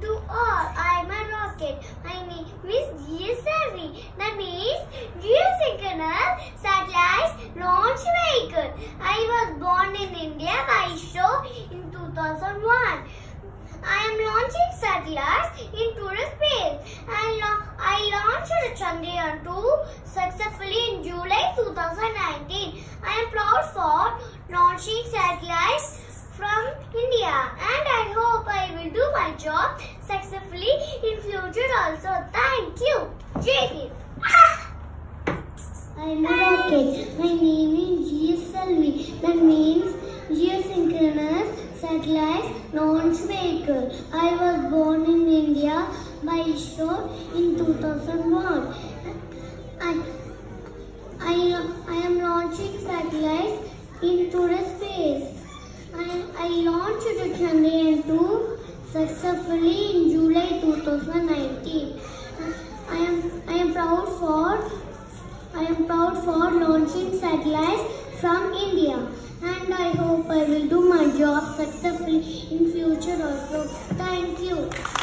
to all. I am a rocket. My name is GSLV. That means Geosynchronous Satellite Launch Vehicle. I was born in India by ISRO in 2001. I am launching satellites into the space. I, la- I launched the Chandrayaan 2 successfully in July 2019. I am proud for launching satellites from India and I hope I do my job successfully in future also. Thank you. Hind. I am rocket. My name is GSLV. That means Geosynchronous Satellite Launch Vehicle. I was born in India by ISRO in 2001. I, I, I am launching satellites into the space. I, I launched the Chandrayaan 2 successfully in July 2019. I am I am proud for I am proud for launching satellites from India and I hope I will do my job successfully in future also. Thank you.